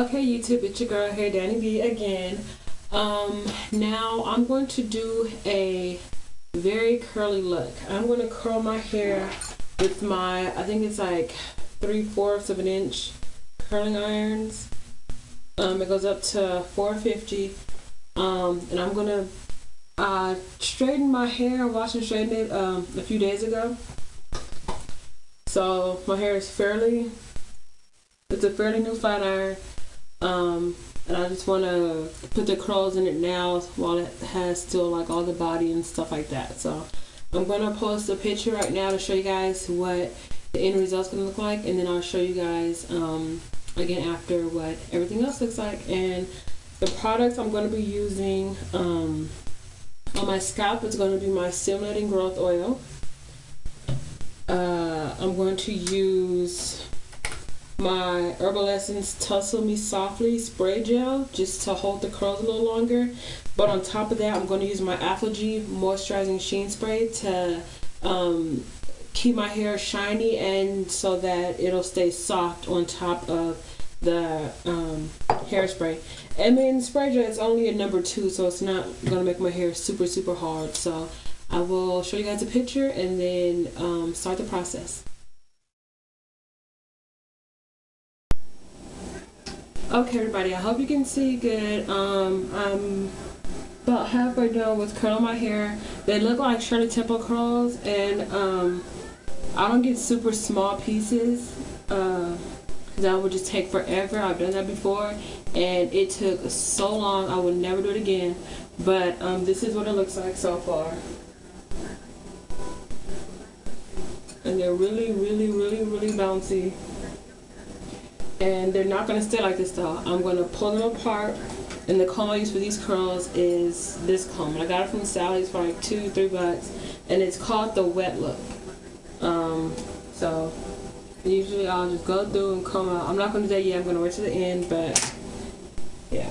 Okay, YouTube, it's your girl here, Dannie Bee again. Um, now I'm going to do a very curly look. I'm going to curl my hair with my, I think it's like three fourths of an inch curling irons. Um, it goes up to 450. Um, and I'm going to uh, straighten my hair. I washed and straightened it um, a few days ago. So my hair is fairly, it's a fairly new flat iron. Um, and I just want to put the curls in it now while it has still like all the body and stuff like that. So I'm going to post a picture right now to show you guys what the end result's going to look like. And then I'll show you guys um, again after what everything else looks like. And the products I'm going to be using um, on my scalp is going to be my stimulating growth oil. Uh, I'm going to use my Herbal Essence Tussle Me Softly Spray Gel just to hold the curls a little longer. But on top of that, I'm going to use my ApHogee Moisturizing Sheen Spray to um, keep my hair shiny and so that it'll stay soft on top of the um, hairspray. I mean, spray gel is only a number two, so it's not going to make my hair super, super hard. So I will show you guys a picture and then um, start the process. Okay, everybody, I hope you can see good. Um, I'm about halfway done with curling my hair. They look like Shirley Temple curls, and um, I don't get super small pieces. Uh, that would just take forever. I've done that before, and it took so long. I would never do it again. But um, this is what it looks like so far. And they're really, really, really, really bouncy and they're not going to stay like this though. I'm going to pull them apart and the comb I use for these curls is this comb. I got it from Sally's for like two, three bucks and it's called the wet look. Um, so usually I'll just go through and comb out. I'm not going to do that yet. I'm going to wait to the end, but yeah.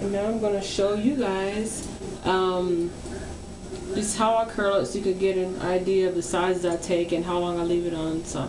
And now I'm going to show you guys um, just how I curl it so you can get an idea of the sizes I take and how long I leave it on. So.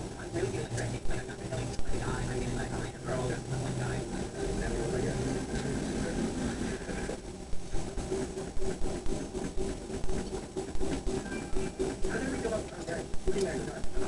できないん。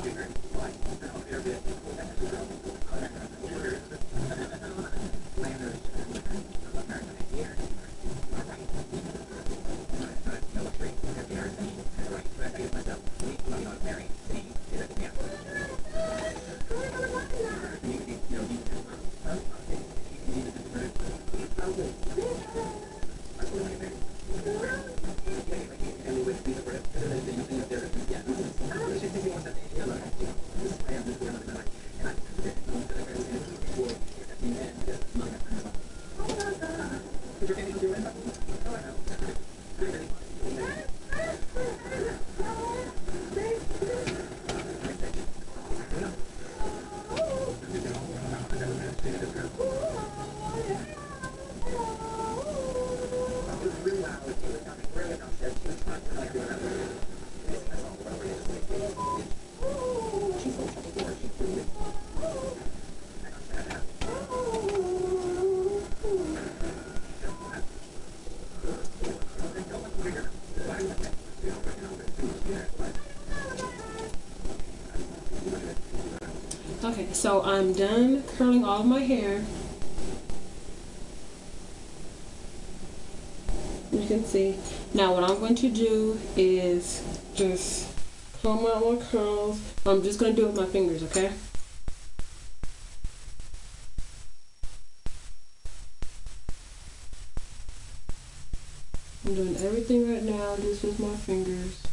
Oh, so I'm done curling all of my hair. You can see. Now what I'm going to do is just comb out my curls. I'm just going to do it with my fingers, okay? I'm doing everything right now just with my fingers.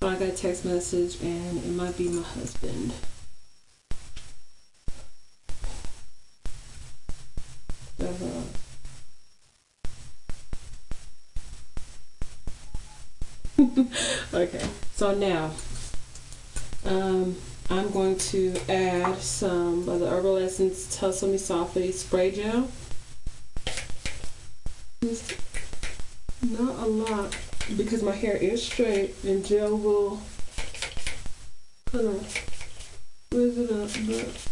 I got a text message and it might be my husband. Uh-huh. okay, so now um, I'm going to add some of the Herbal Essence Tussle Me Softly Spray Gel. Not a lot because my hair is straight and gel will kind of whiz it up, but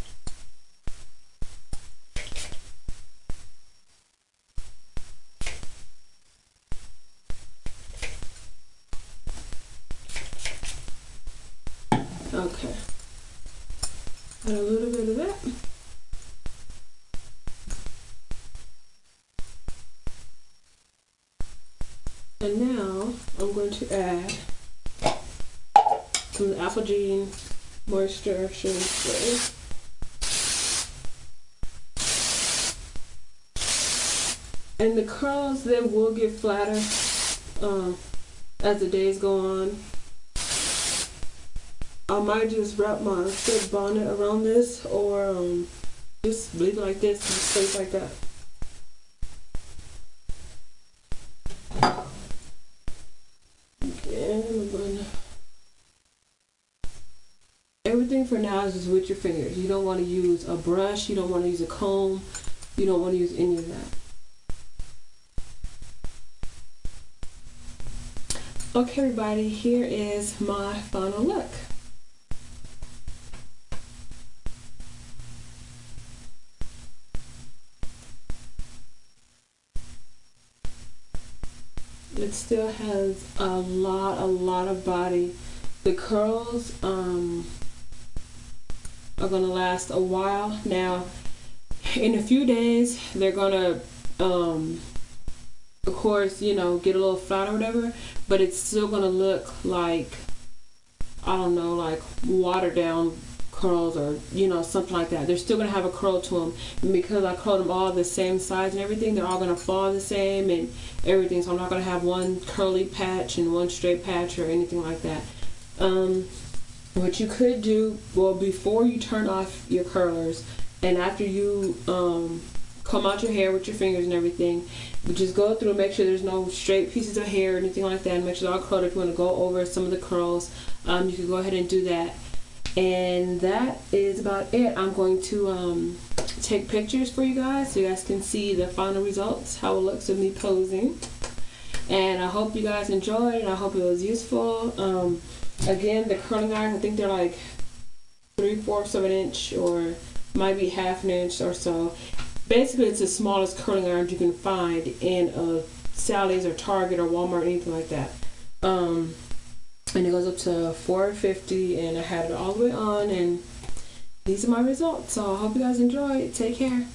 Okay. Add a little bit of that. And now I'm going to add some Apple Gene Moisture Shade Spray. And the curls, they will get flatter um, as the days go on. I might just wrap my silk bonnet around this or um, just leave like this and place like that. Okay, I'm gonna... Everything for now is just with your fingers. You don't want to use a brush, you don't want to use a comb, you don't want to use any of that. Okay everybody, here is my final look. it still has a lot, a lot of body. The curls um, are gonna last a while. Now, in a few days, they're gonna, um, of course, you know, get a little flat or whatever, but it's still gonna look like, I don't know, like watered down curls or you know something like that. They're still going to have a curl to them and because I curled them all the same size and everything they're all going to fall the same and everything so I'm not going to have one curly patch and one straight patch or anything like that. Um, what you could do well before you turn off your curlers and after you um, comb out your hair with your fingers and everything just go through and make sure there's no straight pieces of hair or anything like that. Make sure it's all curled. If you want to go over some of the curls um, you can go ahead and do that. And that is about it. I'm going to um, take pictures for you guys so you guys can see the final results how it looks of me posing. And i hope you guys enjoyed. And i hope it was useful. Um, again the curling irons i think they're like three fourths of an inch or might be half an inch or so. Basically it's the smallest curling irons you can find in a sally's or target or walmart or anything like that. Um, and it goes up to 450 and I had it all the way on and these are my results. So I hope you guys enjoy. Take care